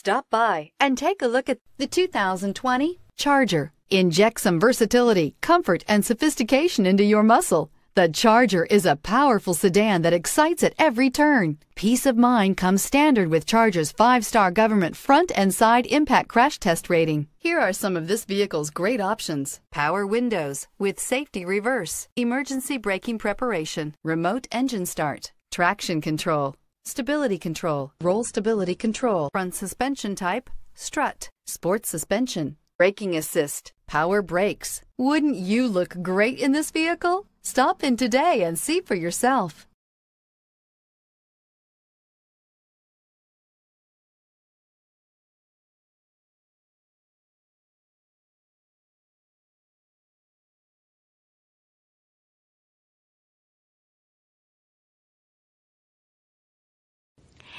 Stop by and take a look at the 2020 Charger. Inject some versatility, comfort, and sophistication into your muscle. The Charger is a powerful sedan that excites at every turn. Peace of mind comes standard with Charger's five star government front and side impact crash test rating. Here are some of this vehicle's great options power windows with safety reverse, emergency braking preparation, remote engine start, traction control, stability control, roll stability control, front suspension type, strut, sports suspension, braking assist, power brakes. Wouldn't you look great in this vehicle? Stop in today and see for yourself.